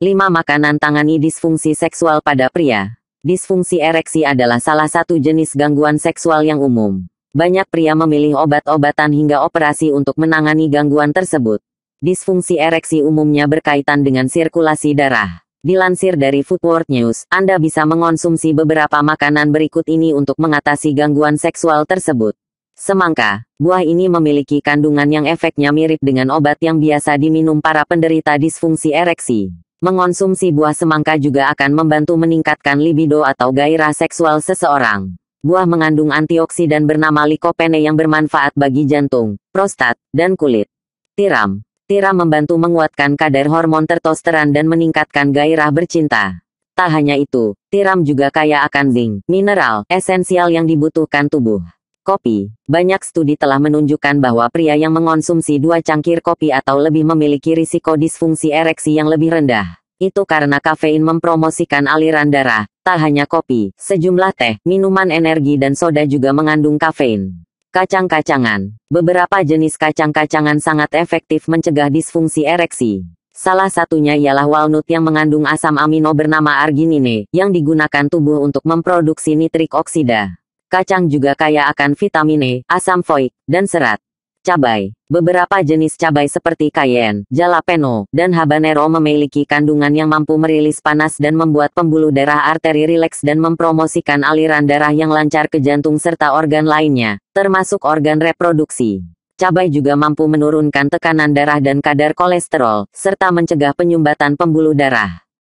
5. Makanan tangani disfungsi seksual pada pria. Disfungsi ereksi adalah salah satu jenis gangguan seksual yang umum. Banyak pria memilih obat-obatan hingga operasi untuk menangani gangguan tersebut. Disfungsi ereksi umumnya berkaitan dengan sirkulasi darah. Dilansir dari Foodworld News, Anda bisa mengonsumsi beberapa makanan berikut ini untuk mengatasi gangguan seksual tersebut. Semangka, buah ini memiliki kandungan yang efeknya mirip dengan obat yang biasa diminum para penderita disfungsi ereksi. Mengonsumsi buah semangka juga akan membantu meningkatkan libido atau gairah seksual seseorang. Buah mengandung antioksidan bernama likopene yang bermanfaat bagi jantung, prostat, dan kulit. Tiram. Tiram membantu menguatkan kadar hormon testosteron dan meningkatkan gairah bercinta. Tak hanya itu, tiram juga kaya akan zinc, mineral, esensial yang dibutuhkan tubuh. Kopi. Banyak studi telah menunjukkan bahwa pria yang mengonsumsi dua cangkir kopi atau lebih memiliki risiko disfungsi ereksi yang lebih rendah. Itu karena kafein mempromosikan aliran darah. Tak hanya kopi, sejumlah teh, minuman energi dan soda juga mengandung kafein. Kacang-kacangan. Beberapa jenis kacang-kacangan sangat efektif mencegah disfungsi ereksi. Salah satunya ialah walnut yang mengandung asam amino bernama arginine, yang digunakan tubuh untuk memproduksi nitrik oksida. Kacang juga kaya akan vitamin E, asam foik, dan serat. Cabai. Beberapa jenis cabai seperti cayenne, jalapeno, dan habanero memiliki kandungan yang mampu merilis panas dan membuat pembuluh darah arteri rileks dan mempromosikan aliran darah yang lancar ke jantung serta organ lainnya, termasuk organ reproduksi. Cabai juga mampu menurunkan tekanan darah dan kadar kolesterol, serta mencegah penyumbatan pembuluh darah.